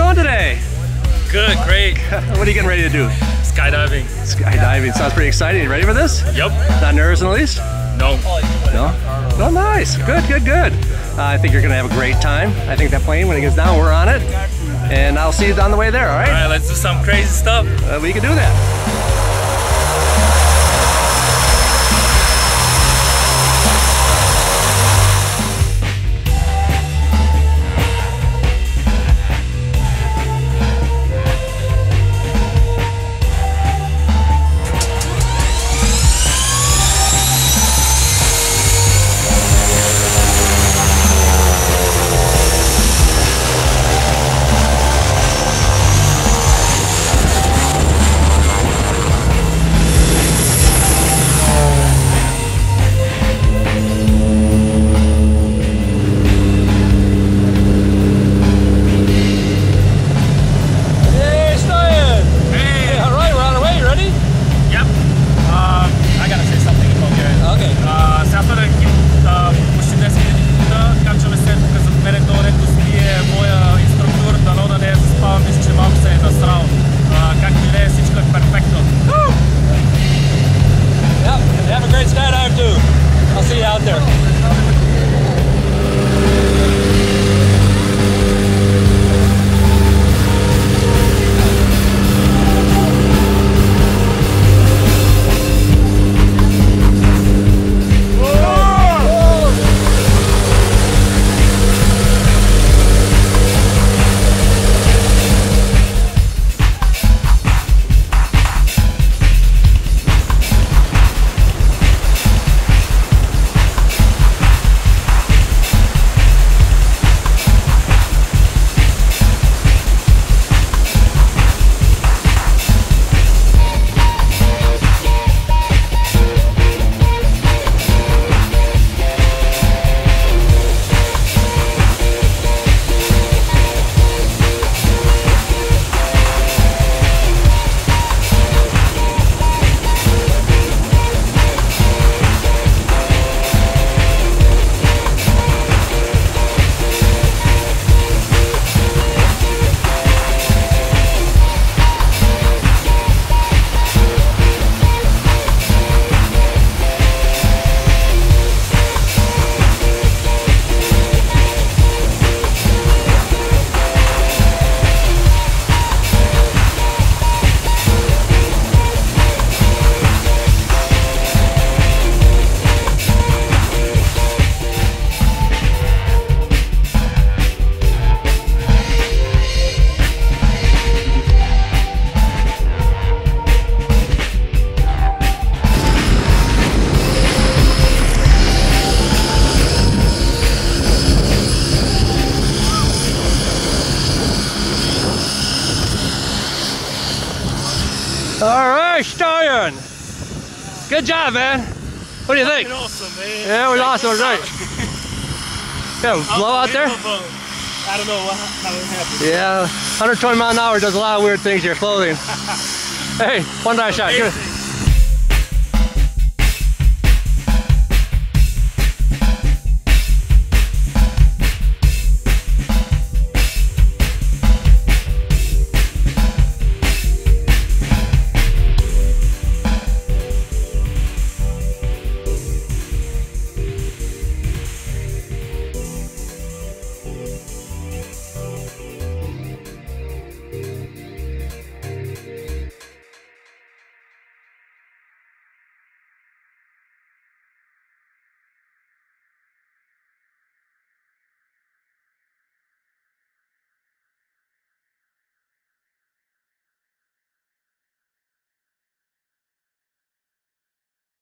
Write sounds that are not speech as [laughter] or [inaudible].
going today? Good, great. [laughs] what are you getting ready to do? Skydiving. Skydiving. Sounds pretty exciting. You ready for this? Yep. Not nervous in the least? No. No? Oh, nice. Good, good, good. Uh, I think you're going to have a great time. I think that plane, when it gets down, we're on it. And I'll see you on the way there, all right? All right, let's do some crazy stuff. Uh, we can do that. There. All right, Stoyan. Good job, man. What do you think? Awesome, man. Yeah, it was awesome, right? Yeah, [laughs] blow out there? Uh, I don't know what, how it happened. Yeah, 120 mile an hour does a lot of weird things to your clothing. [laughs] hey, one last shot.